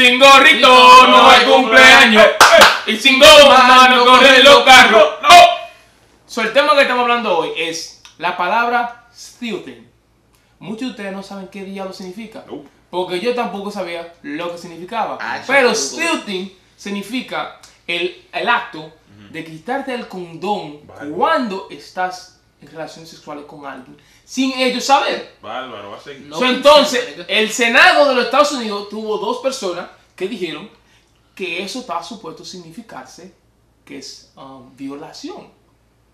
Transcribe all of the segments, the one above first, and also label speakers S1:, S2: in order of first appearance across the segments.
S1: Sin gorrito no hay cumpleaños. Y sin goma no corren los carros. No. So, el tema que estamos hablando hoy es la palabra stilting. Muchos de ustedes no saben qué diablo significa.
S2: Nope.
S1: Porque yo tampoco sabía lo que significaba.
S3: Ah,
S1: Pero stilting significa el, el acto de quitarte el condón
S2: Vale.
S1: cuando estás en relaciones sexuales con alguien sin ellos saber.
S2: Bárbaro, va a seguir.
S1: So, entonces, pues, el Senado de los Estados Unidos tuvo dos personas que dijeron que eso está supuesto significarse que es um, violación.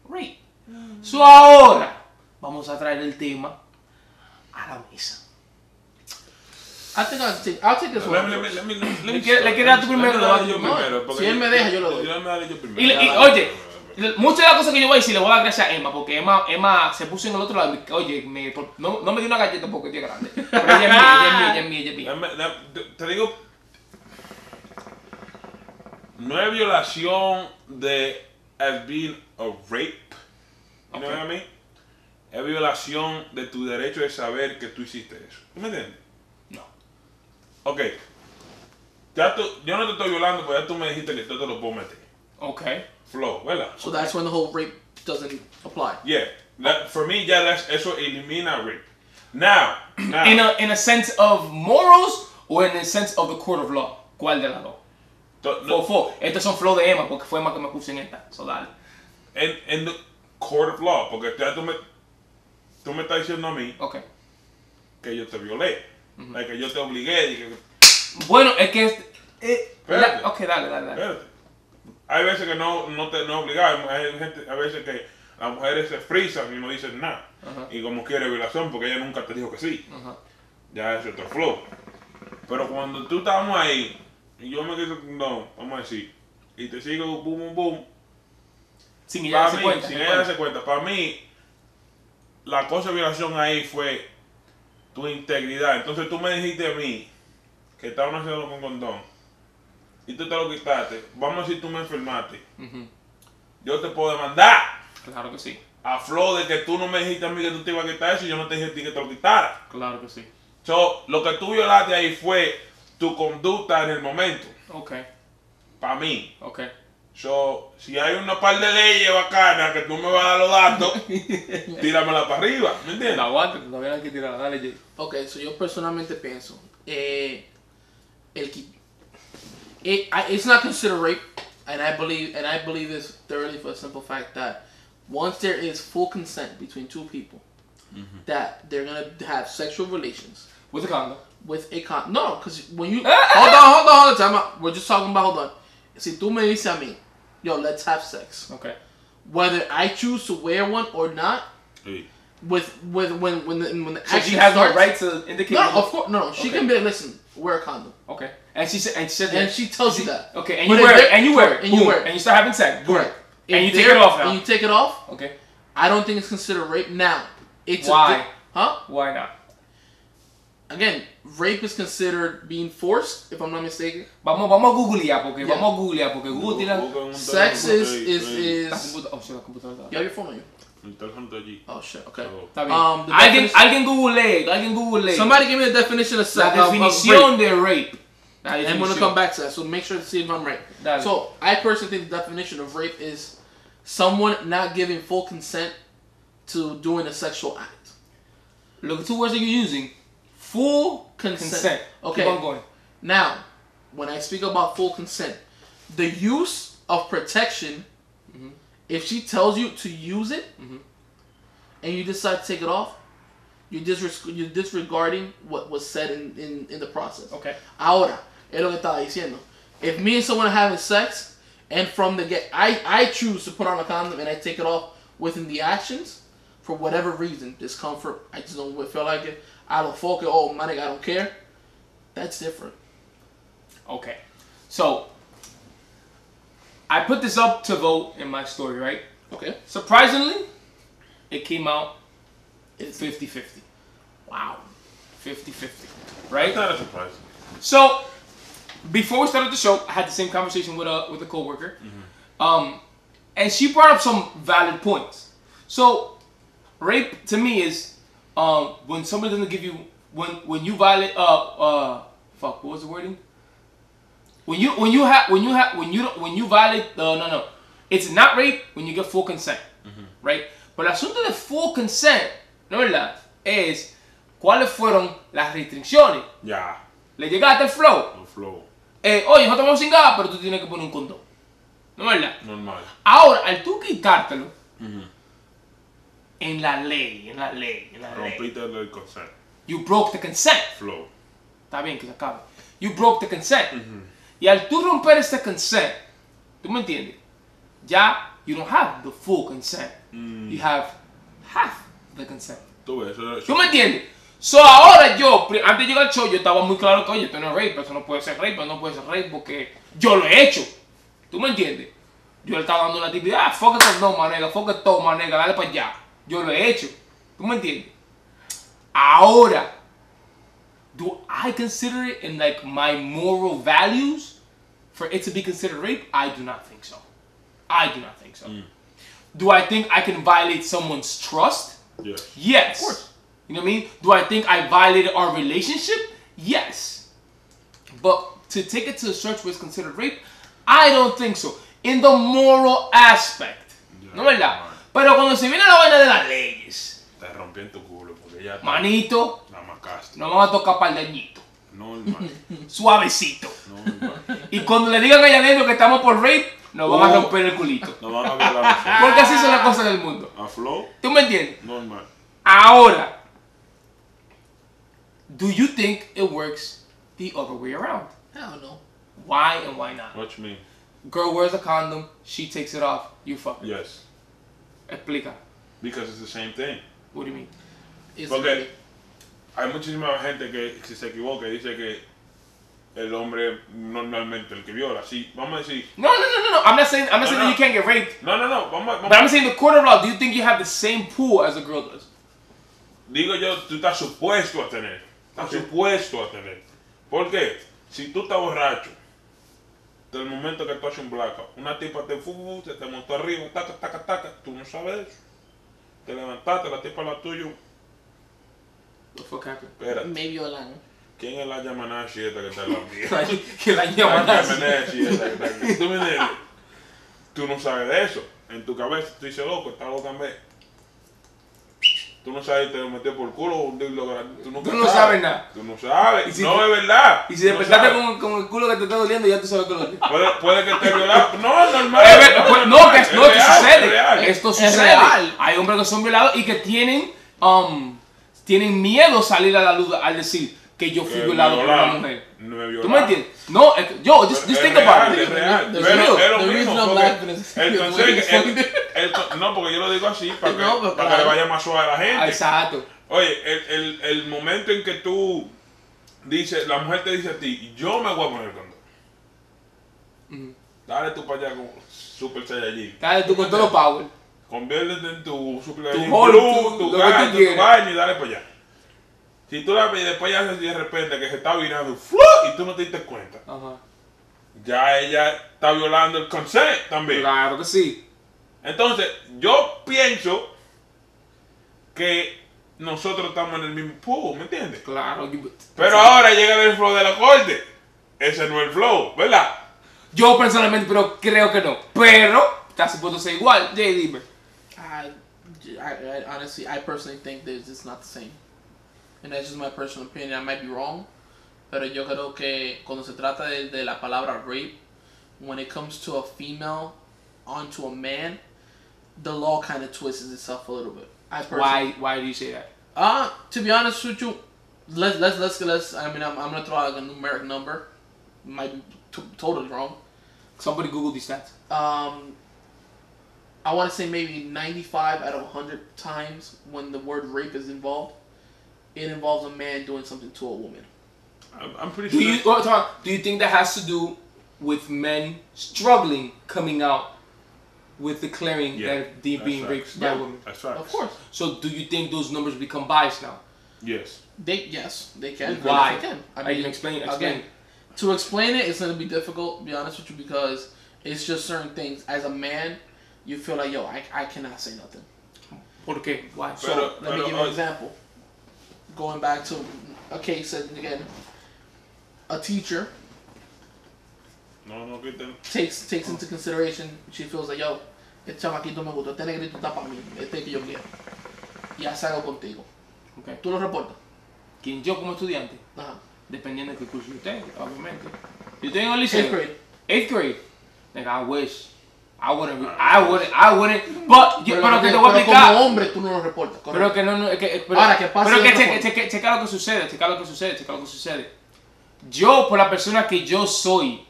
S1: Right. Mm. So, ahora vamos a traer el tema a la mesa. Le quiero dar tu primero.
S3: Si él me deja, yo lo doy.
S1: Oye, muchas de las cosas que yo voy a decir le voy a dar gracias a Emma, porque Emma, Emma se puso en el otro lado. y, Oye, me, no, no me dio una galleta porque estoy grande. Pero ella es mía, ella es mía, ella es mía, ella es mía.
S2: Dame- dame- te- digo, no es violación de as being a rape, you know
S1: Ok.
S2: what I mean? Es violación de tu derecho de saber que tú hiciste eso. ¿Tú me entiendes?
S1: No.
S2: Ok. Ya tú, yo no te estoy violando, porque ya tú me dijiste que yo te lo puedo meter.
S1: Ok.
S2: Flow, ¿verdad?
S3: So that's when the whole rape doesn't apply.
S2: Yeah. That, for me, ya that's, eso elimina rape. Now, now.
S1: In a, in a sense of morals or in a sense of the court of law? ¿Cuál de las dos?
S2: to- no-
S1: Fo, fo. Estos son flow de Emma porque fue Emma que me puso en esta. So dale.
S2: en, en the court of law, porque ya tú me, tú me estás diciendo a mí
S1: Ok.
S2: que yo te violé, like, que yo te obligué, y que,
S1: Bueno, es que... es- eh,
S2: Espérate.
S1: la- ok, dale, dale, dale.
S2: espérate. Hay veces que no, no te no es obligado, hay gente, a veces que las mujeres se frisan y no dicen nada,
S1: Ajá.
S2: y como quiere violación, porque ella nunca te dijo que sí,
S1: Ajá.
S2: ya es otro flow. Pero cuando tú estábamos ahí, y yo me quise, no, vamos a decir, y te sigo, boom, boom, boom,
S1: Sin ella darse cuenta.
S2: sin ella darse cuenta, para mí, la cosa de violación ahí fue tu integridad. Entonces tú me dijiste a mí que estaban haciendo con condón y tú te lo quitaste. Vamos a decir tú me enfermaste. Yo te puedo demandar
S1: Claro que sí.
S2: a flow de que tú no me dijiste a mí que tú te ibas a quitar eso y yo no te dije a ti que te lo quitara.
S1: Claro que sí.
S2: So, lo que tú violaste ahí fue tu conducta en el momento.
S1: Ok.
S2: Para mí.
S1: Ok.
S2: So, si hay una par de leyes bacanas que tú me vas a dar los datos, tíramela para arriba. ¿Me entiendes?
S1: No aguante, todavía hay que tirarla. Dale, Jay.
S3: Okay, so yo personalmente pienso, eh, el it, I, it's not considered rape, and I believe, and I believe this thoroughly for the simple fact that once there is full consent between two people, mm-hmm. that they're gonna have sexual relations
S1: With a condom.
S3: with a con. No, because when you hold on, hold on, hold on, time out. We're just talking about hold on. Si tú me dices a mí, yo, let's have sex.
S1: Ok.
S3: Whether I choose to wear one or not,
S2: Sí.
S3: with with when when the when the
S1: So she has
S3: starts,
S1: no right to indicate.
S3: No, of course, no, no. She
S1: Okay.
S3: can be like, listen, wear a condom,
S1: Okay. And she said, and she said
S3: and she tells you that.
S1: Okay, and
S3: But
S1: you wear it, and you wear it,
S3: and you wear it.
S1: and you start having sex, boom.
S3: Correct.
S1: And you take it off now.
S3: And you take it off.
S1: Okay.
S3: I don't think it's considered rape now. It's
S1: Why?
S3: A, di- huh?
S1: Why not?
S3: Again, rape is considered being forced, if I'm not mistaken.
S1: Vamos, vamos a googlear porque
S3: Yeah.
S1: vamos a googlear porque Google tiene.
S3: Sex
S2: teléfono
S3: is is is.
S1: computa- oh, shit, la computadora está-
S3: You have your phone on you.
S2: El teléfono está allí.
S3: Oh shit. Okay.
S2: So,
S1: Está bien.
S3: Um, the
S1: alguien,
S3: definition-
S1: alguien googlee, alguien googlee.
S3: Somebody give me the definition of
S1: la
S3: sex. of- of
S1: definición
S3: rape.
S1: de rape. La
S3: And I'm gonna
S1: definición.
S3: come back to that. So make sure to see if I'm right.
S1: Dale.
S3: So I personally think the definition of rape is someone not giving full consent to doing a sexual act.
S1: Look, at two words that you're using. Full
S3: Consent.
S1: consent.
S3: Okay.
S1: Keep on going.
S3: Now, when I speak about full consent, the use of protection,
S1: Mm-hmm.
S3: if she tells you to use it,
S1: Mhm.
S3: and you decide to take it off, you're, disres- you're disregarding what was said in, in, in the process.
S1: Okay.
S3: Ahora, es lo que estaba diciendo. If me and someone are having sex, and from the get, I, I choose to put on a condom and I take it off within the actions, for whatever reason, discomfort, I just don't feel like it, I don't focus, oh, my nigga, I don't care, that's different.
S1: Okay. So, I put this up to vote in my story, right?
S3: Okay?
S1: Surprisingly, it came out
S3: It's
S1: 50 50.
S3: Wow.
S1: 50 50.
S2: It's
S1: Right?
S2: not a surprise.
S1: So, before we started the show, I had the same conversation with a with a coworker, um, and she brought up some valid points. So, rape to me is um, when somebody doesn't give you when when you violate uh uh fuck what was the wording When you when you have when you have when you don't- when you violate no no no, it's not rape when you get full consent, right? Pero el asunto de full consent, no verdad, es cuáles fueron las restricciones.
S2: Ya,
S1: Le llegaste el flow.
S2: el flow.
S1: Eh, oye, nosotros vamos sin gas, pero tú tienes que poner un condón. No es verdad.
S2: Normal.
S1: Ahora, al tú quitártelo
S2: Ujú.
S1: en la ley, en la ley, en la ley,
S2: Rompiste el del consent.
S1: you broke the consent.
S2: Flow.
S1: Está bien que se acabe. You broke the consent. Y al tú romper este consent, ¿tú me entiendes? Ya, you don't have the full consent. You have half the consent.
S2: Tú ves, eso, eso-
S1: ¿Tú me entiendes? So ahora yo, antes de llegar al show, yo estaba muy claro que, oye, esto no es rape, eso no puede ser rape, no puede ser rape porque yo lo he hecho. ¿Tú me entiendes? Yo le estaba dando una actividad, ah, fuck it no, manega, fuck it todo, manega, dale para allá. Yo lo he hecho. ¿Tú me entiendes? Ahora, do I consider it in like my moral values for it to be considered rape? I do not think so. I do not think so. Do I think I can violate someone's trust?
S2: Yes.
S1: Yes. Of course. You know what I mean? Do I think I violated our relationship? Yes. But to take it to a church where it's considered rape, I don't think so. In the moral aspect.
S2: Ya,
S1: ¿No es verdad?
S2: man.
S1: Pero cuando se viene la vaina de las leyes,
S2: Te rompí en tu culo porque ya
S1: manito,
S2: la macaste.
S1: nos vamos a tocar par de añitos.
S2: Normal.
S1: Suavecito.
S2: Normal.
S1: Y cuando le digan allá adentro que estamos por rape, nos van a
S2: Oh.
S1: romper el culito.
S2: No van a violar.
S1: Porque así son las cosas del mundo.
S2: A flow,
S1: ¿Tú me entiendes?
S2: normal.
S1: Ahora, do you think it works the other way around?
S3: Hell no.
S1: Why and why not?
S2: What you mean?
S1: Girl wears a condom, she takes it off, you fuck. her.
S2: Yes.
S1: Explica.
S2: Because it's the same thing.
S1: What do you mean?
S3: It's
S2: Porque hay muchísima gente que si se equivoca y dice que el hombre normalmente el que viola, sí, vamos a decir,
S1: No, no, no, no, no. I'm not saying I'm not
S2: No,
S1: saying
S2: no.
S1: that you can't get raped,
S2: no, no, no, vamos, a-
S1: but I'm saying the court of law. Do you think you have the same pool as a girl does?
S2: digo yo, tú estás supuesto a tener, estás
S1: Ok.
S2: supuesto a tener. ¿Por qué? Si tú estás borracho, del momento que tú haces un blackout, una tipa te fu, se te montó arriba, taca, taca, taca, tú no sabes eso. Te levantaste, la tipa la tuya,
S1: What the fuck happened?
S2: espérate,
S3: maybe al año.
S2: ¿quién es la Yamanashi esta que está en la mía?
S1: que la.
S2: Yamanashi esta que está aquí. ¿Tú me entiendes? Tú no sabes de eso. En tu cabeza tú dices, loco, está loca en vez. Tú no sabes te lo metió por culo o un dildo grande. Tú, nunca
S1: Tú no sabes nada.
S2: Tú no sabes.
S1: Y si
S2: no
S1: te-
S2: es verdad.
S1: Y si
S2: no
S1: despertaste con, con el culo que te está doliendo, ya tú sabes que lo tienes.
S2: Puede, puede que te violado. No, normal.
S1: Es pues, no, que
S2: es
S1: no, esto
S2: real, es
S1: sucede.
S2: real.
S1: Esto
S3: Es
S1: sucede.
S3: real.
S1: Hay hombres que son violados y que tienen, um, tienen miedo salir a la luz al decir que yo fui
S2: Que
S1: violado por una mujer.
S2: No me
S1: ¿Tú me entiendes? No, es que- yo, just, just
S2: Es
S1: think
S2: real,
S1: about
S2: Es
S1: it.
S2: real.
S3: The
S2: Pero es lo mismo. el consejo- no, porque yo lo digo así para que,
S3: No, pero
S2: para que le vaya más suave a la gente.
S1: Exacto.
S2: Oye, el, el, el momento en que tú dices, la mujer te dice a ti, yo me voy a poner el condón. Dale tú para allá con Super Saiyajin.
S1: Dale tú con todo los power.
S2: Conviértete en tu Super Saiyajin
S1: Hulk,
S2: Blue,
S1: tu-
S2: tu
S1: lo
S2: tu vaina y dale para allá. Si tú la ves y después ya de repente que se está virando ¡flu! y tú no te diste cuenta,
S1: Ajá.
S2: ya ella está violando el consent también.
S1: Claro que sí.
S2: Entonces, yo pienso que nosotros estamos en el mismo pool, ¿me entiendes?
S1: Claro.
S2: Pero ahora llega el flow de la corte. Ese no es el flow, ¿verdad?
S1: Yo personalmente, pero creo que no. Pero está supuesto ser igual. Jay, dime.
S3: I, I, I honestly, I personally think that it's not the same. And that's just my personal opinion. I might be wrong. Pero yo creo que cuando se trata de, de la palabra rape, when it comes to a female onto a man, the law kind of twists itself a little bit. I personally,
S1: Why? Why do you say that?
S3: Uh, to be honest with you, let's let's let's let's. I mean, I'm, I'm gonna throw out like a numeric number. Might be t- totally wrong.
S1: Somebody Google these stats.
S3: Um, I want to say maybe 95 out of 100 times when the word rape is involved, it involves a man doing something to a woman.
S2: I'm, I'm pretty
S1: Do
S2: sure.
S1: you well, Tom, do you think that has to do with men struggling coming out with declaring
S2: Yeah,
S1: that they're being
S2: right.
S1: raped by
S3: Yeah.
S1: women?
S2: That's right.
S3: Of course,
S1: So do you think those numbers become biased now?
S2: Yes.
S3: they yes they can.
S1: Why?
S3: They can. I
S1: I
S3: mean,
S1: can explain. Explain.
S3: again, to explain it, it's gonna be difficult. To be honest with you, because it's just certain things. As a man, you feel like yo, I, I cannot say nothing.
S1: ¿Por qué? Why?
S3: So
S2: Pero-
S3: let me
S2: pero,
S3: give you an
S2: uh,
S3: example. Going back to a case and again, a teacher
S2: No, no, que te-
S3: takes takes into consideration, she feels like, yo, este chamaquito me gusta, este negrito está para mí, este que yo quiero. Y hace algo contigo.
S1: Ok.
S3: Tú lo reportas.
S1: Quien yo como estudiante,
S3: Ajá.
S1: dependiendo de qué curso yo tenga, obviamente. Yo en el liceo.
S3: Eighth grade.
S1: Eighth grade. Nigga, I wish. I wouldn't, be- I wouldn't, I wouldn't, but, yo- pero, que te voy a
S3: pero
S1: explicar.
S3: como hombre tú no lo reportas.
S1: Pero
S3: correcto.
S1: que no, no, que, pero,
S3: Ahora, que pase
S1: pero que checa lo que sucede, checa lo que sucede, checa lo que sucede. Yo, por la persona que yo soy,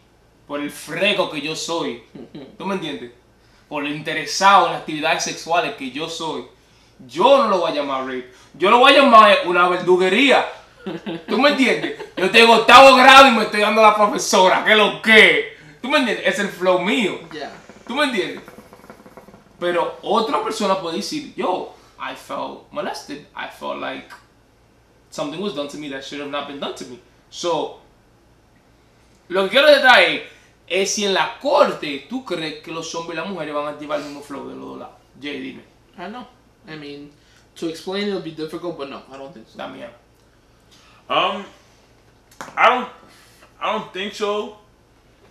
S1: por el frego que yo soy, ¿tú me entiendes? Por lo interesado en las actividades sexuales que yo soy, yo no lo voy a llamar rape, yo lo voy a llamar una verduguería. ¿Tú me entiendes? Yo tengo octavo grado y me estoy dando a la profesora, ¿qué es lo que? ¿Tú me entiendes? Es el flow mío. ¿Tú me entiendes? Pero otra persona puede decir, yo, I felt molested. I felt like something was done to me that should have not been done to me. So, lo que quiero detallar es si en la corte tú crees que los hombres y las mujeres van a llevar el mismo flow de los dos lados. Jay, dime,
S3: I know. I mean, to explain it'll be difficult, but no, I don't think so.
S1: Damián.
S2: Um, I don't, I don't think so.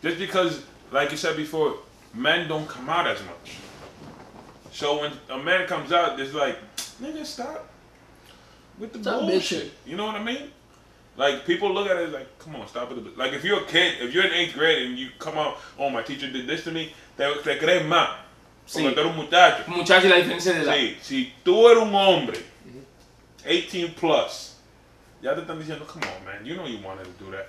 S2: Just because, like you said before, men don't come out as much. So when a man comes out, it's like, nigga, stop with the
S3: Stop
S2: bullshit. You know what I mean? Like people look at it like, come on, stop it. Like if you're a kid, if you're in eighth grade and you come out, oh my teacher did this to me, te, te crees más. Porque
S1: Sí.
S2: tú eres un muchacho.
S1: Muchachos, la diferencia de edad.
S2: Sí, si tú eres un hombre, 18 plus, ya te están diciendo, come on, man, you know you wanted to do that.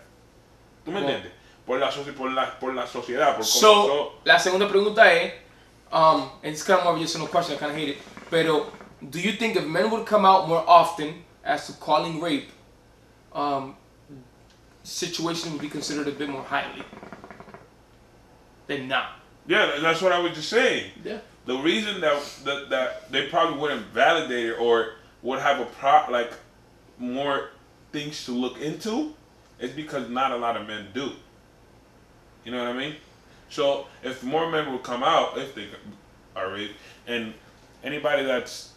S2: ¿Tú me
S1: Well-
S2: entiendes? Por la, por, la, por la sociedad, por cómo
S1: So,
S2: so-
S1: la segunda pregunta es, um, and it's kind of more of a yes or no question, I kind of hate it, pero do you think if men would come out more often as to calling rape, um, situation would be considered a bit more highly than not?
S2: Yeah, that's what I was just saying.
S3: Yeah.
S2: The reason that, that, that they probably wouldn't validate it or would have a pro, like, more things to look into is because not a lot of men do. You know what I mean? So if more men would come out, if they are and anybody that's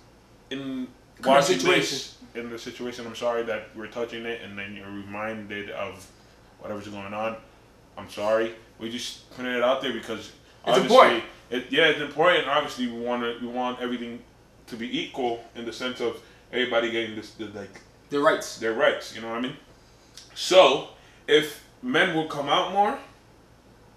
S2: in watching
S1: situation.
S2: this in the situation, I'm sorry that we're touching it, and then you're reminded of whatever's going on. I'm sorry. We just putting it out there because obviously,
S1: important.
S2: It, yeah, it's important. Obviously, we want to, we want everything to be equal in the sense of everybody getting this the, like
S1: The rights.
S2: their rights. You know what I mean? So if men will come out more,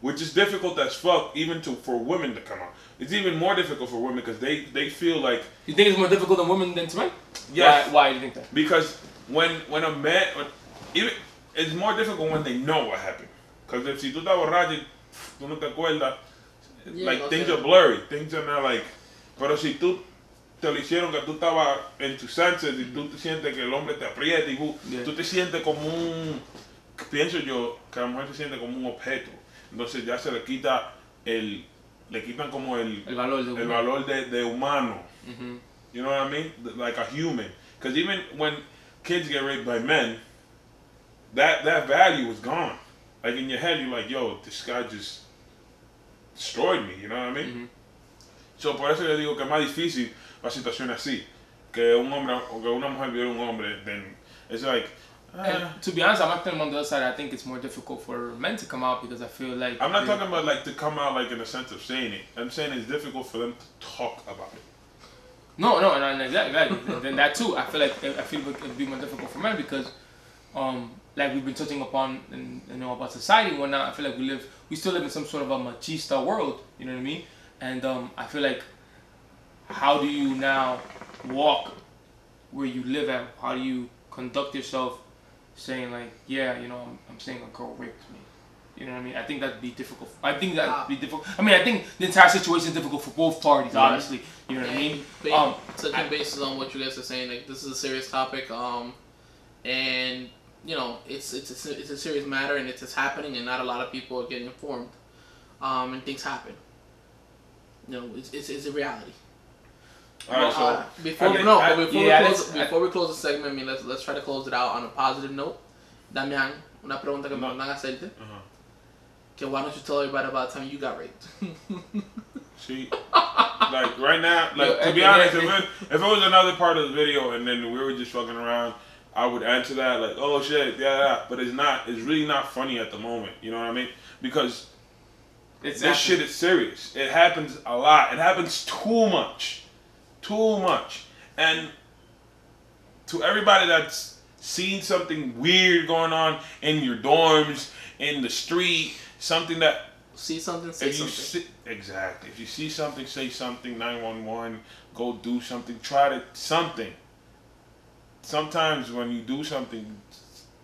S2: which is difficult as fuck, even to for women to come out, it's even more difficult for women because they they feel like
S1: You think it's more difficult than women than to men?
S2: Yes.
S1: Why, why do you think that?
S2: because when when a man even it's more difficult when they know what happened. Because if si tú estás borracho, y tú no te acuerdas, like
S3: no
S2: things
S3: sé.
S2: are blurry, things are not like. Pero si tú te lo hicieron que tú estabas en tus senses y tú te sientes que el hombre te aprieta y tú,
S1: Yeah.
S2: tú te sientes como un, pienso yo que la mujer se siente como un objeto. Entonces ya se le quita el, le quitan como el,
S1: El valor de
S2: el valor de, de humano. You know what I mean? Like a human. Because even when kids get raped by men, that that value is gone. Like in your head, you're like, yo, this guy just destroyed me. You know what I mean? So por eso yo digo que es más difícil la situación así. Que un hombre o que una mujer viole a un hombre, then it's like,
S1: And to be honest, I'm actually on the other side. I think it's more difficult for men to come out because I feel like
S2: I'm not talking about like to come out like in the sense of saying it. I'm saying it's difficult for them to talk about it.
S1: No, no, no, no exactly. then that too, I feel like I feel it would be more difficult for men because, um, like we've been touching upon, and you know about society and whatnot. I feel like we live, we still live in some sort of a machista world. You know what I mean? And um, I feel like, how do you now walk where you live at? How do you conduct yourself, saying like, yeah, you know, I'm, I'm saying a girl raped me. You know what I mean? I think that'd be difficult. I think that'd be difficult. I mean, I think the entire situation is difficult for both parties. Honestly, you know what I mean?
S3: Ba-
S1: Um,
S3: touching
S1: I-
S3: bases on what you guys are saying, like this is a serious topic, um, and you know it's it's a, it's a serious matter and it's just happening, and not a lot of people are getting informed, um, and things happen. You know, it's it's, it's a reality.
S2: All right, so
S3: Uh, before
S2: I
S3: no,
S2: I-
S3: but before
S1: yeah,
S3: we close
S1: that's-
S3: before we close the segment, I mean let's let's try to close it out on a positive note. Damian, una pregunta que me van a hacerte.
S2: Uh-huh.
S3: Que why don't you tell everybody about the time you got raped?
S2: See, like right now, like
S1: Yo,
S2: to be honest,
S1: yeah,
S2: if it, if it was another part of the video and then we were just fucking around, I would answer that like, oh shit, yeah, yeah. But it's not. It's really not funny at the moment. You know what I mean? Because
S1: Exactly.
S2: This shit is serious. It happens a lot. It happens too much. Too much. And to everybody that's seen something weird going on in your dorms, in the street, something that
S3: See something, say
S2: if you
S3: something.
S2: see exactly, if you see something, say something. Nine one one, go do something. Try to something. Sometimes when you do something,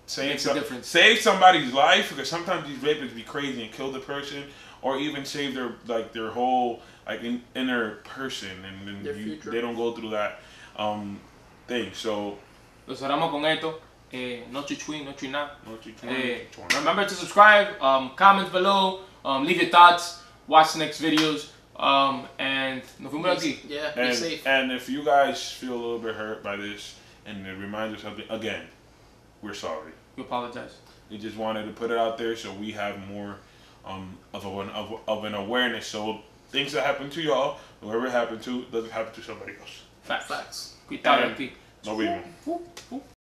S2: save some-
S1: difference.
S2: Save somebody's life because sometimes these rapists be crazy and kill the person, or even save their like their whole like in, inner person, and then
S3: Their
S2: you, they don't go through that um thing. So.
S1: Lo cerramos con esto. Eh, no chuchuín, no chuiná.
S2: what you
S1: Eh, remember to subscribe, um, comment below, um, leave your thoughts, watch the next videos, um, and nos vemos aquí.
S3: Yeah, be
S2: And,
S3: safe.
S2: and if you guys feel a little bit hurt by this and it reminds us of something, again, we're sorry.
S1: We apologize.
S2: We just wanted to put it out there so we have more um, of, an, of, of an awareness. So things that happen to y'all, whoever it happened to, doesn't happen to somebody else.
S1: Facts.
S3: Facts.
S1: Cuidado
S2: And-
S1: aquí.
S2: No reason.